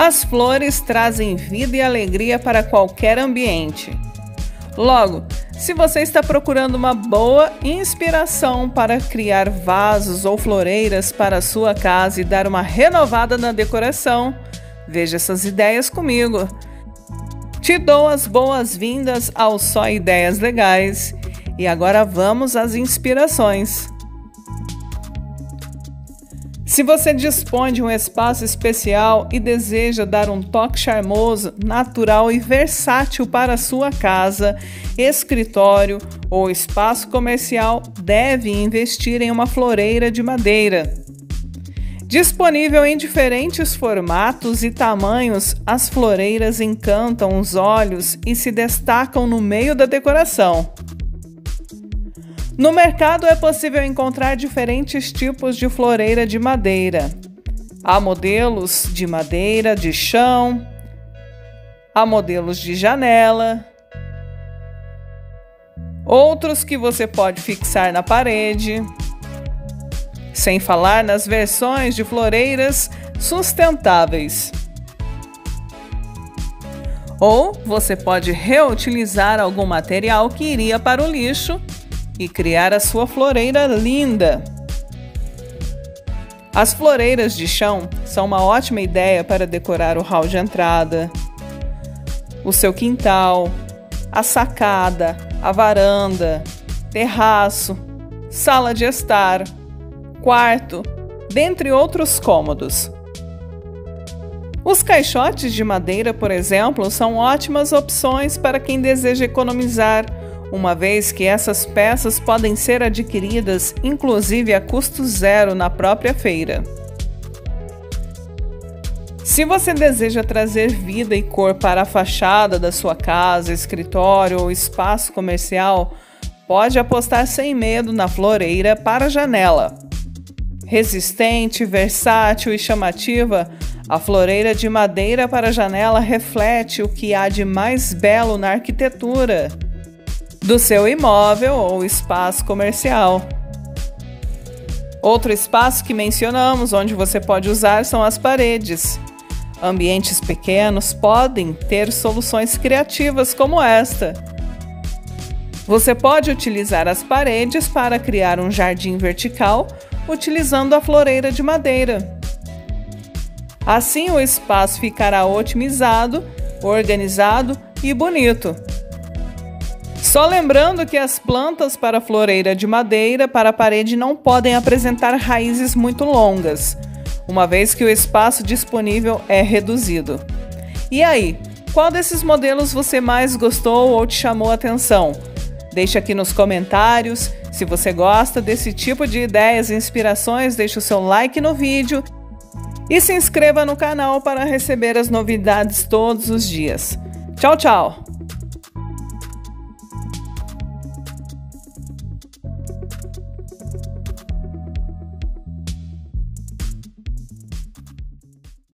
As flores trazem vida e alegria para qualquer ambiente. Logo, se você está procurando uma boa inspiração para criar vasos ou floreiras para a sua casa e dar uma renovada na decoração, veja essas ideias comigo. Te dou as boas-vindas ao Só Ideias Legais e agora vamos às inspirações. Se você dispõe de um espaço especial e deseja dar um toque charmoso, natural e versátil para sua casa, escritório ou espaço comercial, deve investir em uma floreira de madeira. Disponível em diferentes formatos e tamanhos, as floreiras encantam os olhos e se destacam no meio da decoração. No mercado é possível encontrar diferentes tipos de floreira de madeira. Há modelos de madeira de chão, há modelos de janela, outros que você pode fixar na parede, sem falar nas versões de floreiras sustentáveis. Ou você pode reutilizar algum material que iria para o lixo e criar a sua floreira linda. As floreiras de chão são uma ótima ideia para decorar o hall de entrada, o seu quintal, a sacada, a varanda, terraço, sala de estar, quarto, dentre outros cômodos. Os caixotes de madeira, por exemplo, são ótimas opções para quem deseja economizar uma vez que essas peças podem ser adquiridas inclusive a custo zero na própria feira. Se você deseja trazer vida e cor para a fachada da sua casa, escritório ou espaço comercial, pode apostar sem medo na floreira para a janela. Resistente, versátil e chamativa, a floreira de madeira para a janela reflete o que há de mais belo na arquitetura do seu imóvel ou espaço comercial. Outro espaço que mencionamos onde você pode usar são as paredes. Ambientes pequenos podem ter soluções criativas como esta. Você pode utilizar as paredes para criar um jardim vertical utilizando a floreira de madeira. Assim, o espaço ficará otimizado, organizado e bonito. Só lembrando que as plantas para floreira de madeira para parede não podem apresentar raízes muito longas, uma vez que o espaço disponível é reduzido. E aí, qual desses modelos você mais gostou ou te chamou a atenção? Deixe aqui nos comentários. Se você gosta desse tipo de ideias e inspirações, deixe o seu like no vídeo e se inscreva no canal para receber as novidades todos os dias. Tchau, tchau!